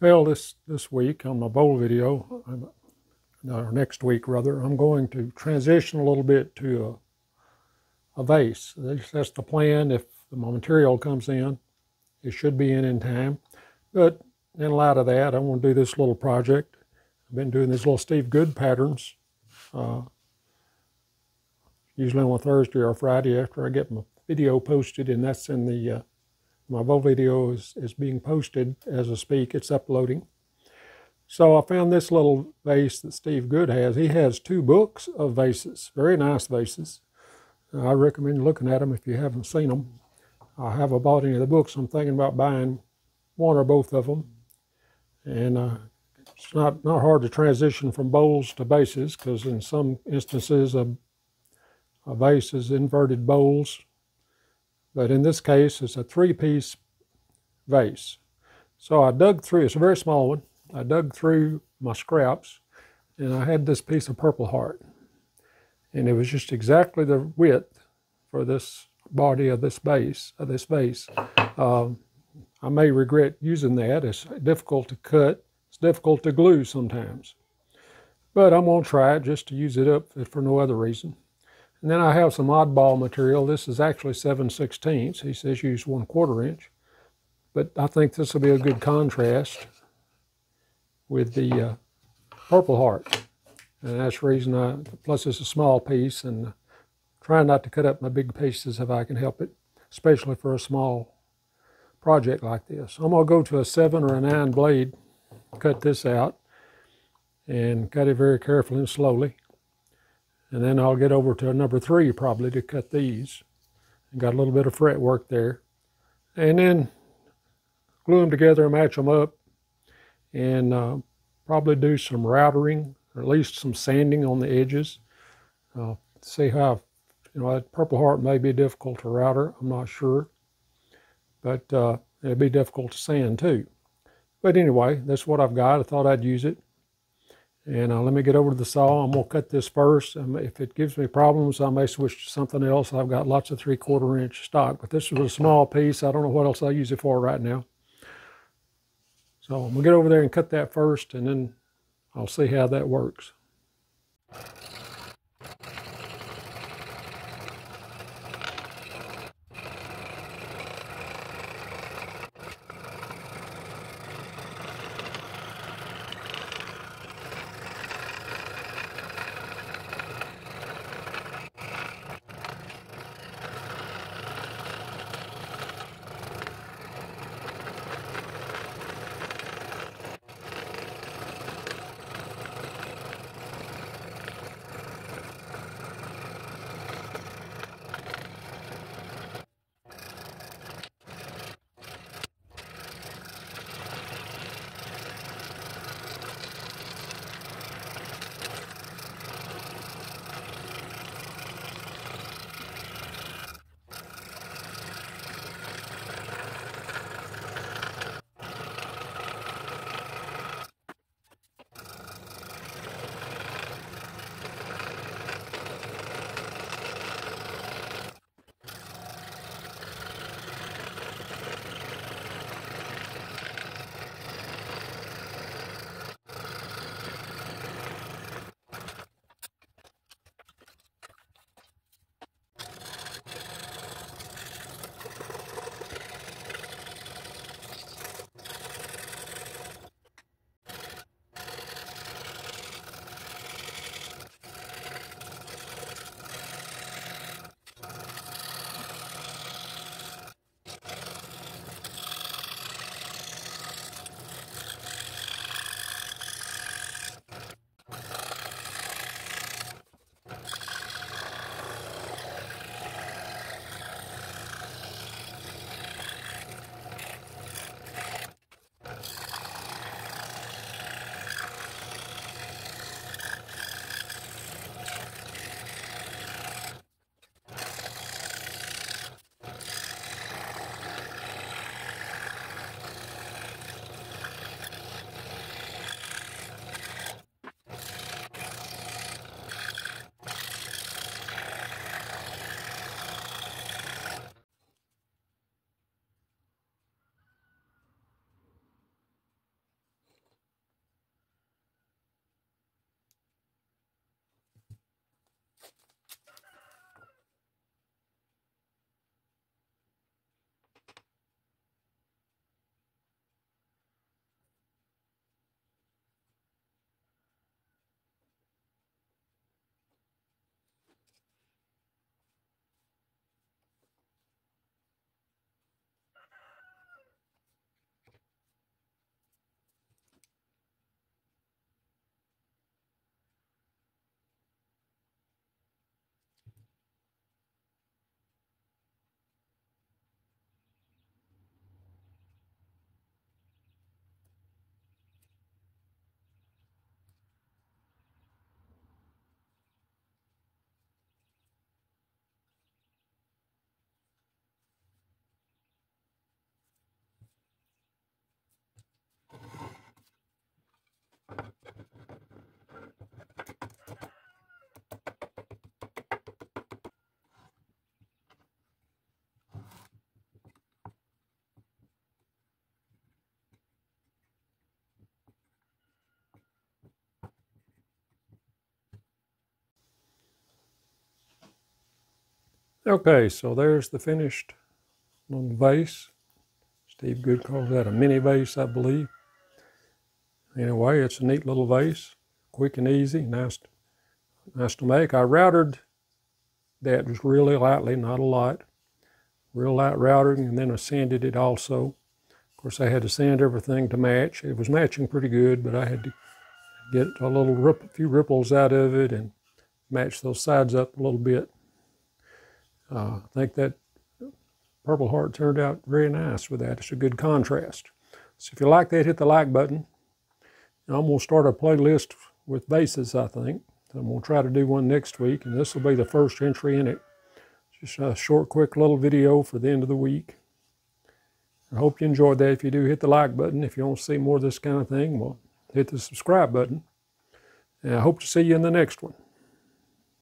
Well, this, this week on my bowl video, I'm- or next week rather, I'm going to transition a little bit to a, a vase. That's, the plan. If my material comes in, it should be in in time. But in light of that, I want to do this little project. I've been doing these little Steve Good patterns, uh, usually on a Thursday or Friday after I get my video posted, and that's in the uh, my bowl video is, is being posted as I speak. It's uploading. So I found this little vase that Steve Good has. He has two books of vases, very nice vases. I recommend looking at them if you haven't seen them. I haven't bought any of the books. I'm thinking about buying one or both of them. And uh, it's not, not hard to transition from bowls to bases because in some instances a, a vase is inverted bowls. But in this case, it's a three-piece vase. So I dug through, it's a very small one. I dug through my scraps and I had this piece of Purple Heart. And it was just exactly the width for this body of this base, of this vase. Um, I may regret using that. It's difficult to cut. It's difficult to glue sometimes. But I'm going to try it just to use it up for no other reason. And then I have some oddball material. This is actually 7 16ths. He says use 1 quarter inch. But I think this will be a good contrast with the uh, Purple Heart. And that's the reason I, plus it's a small piece and trying not to cut up my big pieces if I can help it, especially for a small project like this. I'm gonna go to a seven or a nine blade, cut this out and cut it very carefully and slowly. And then I'll get over to number three probably to cut these. Got a little bit of fretwork there. And then glue them together and match them up and uh, probably do some routering or at least some sanding on the edges. Uh, see how, you know, that Purple Heart may be difficult to router, I'm not sure. But uh, it'd be difficult to sand too. But anyway, that's what I've got. I thought I'd use it. And uh, let me get over to the saw. I'm going to cut this first. Um, if it gives me problems, I may switch to something else. I've got lots of three-quarter inch stock, but this is a small piece. I don't know what else I'll use it for right now. So I'm going to get over there and cut that first, and then I'll see how that works. Okay, so there's the finished little vase. Steve Good calls that a mini vase, I believe. Anyway, it's a neat little vase, quick and easy, nice, nice to make. I routed that just really lightly, not a lot. Real light routing, and then I sanded it also. Of course, I had to sand everything to match. It was matching pretty good, but I had to get a little rip, a few ripples out of it and match those sides up a little bit. Uh, I think that Purple Heart turned out very nice with that. It's a good contrast. So if you like that, hit the like button. And I'm going to start a playlist with vases, I think. I'm going to try to do one next week, and this will be the first entry in it. Just a short, quick little video for the end of the week. I hope you enjoyed that. If you do, hit the like button. If you want to see more of this kind of thing, well, hit the subscribe button. And I hope to see you in the next one.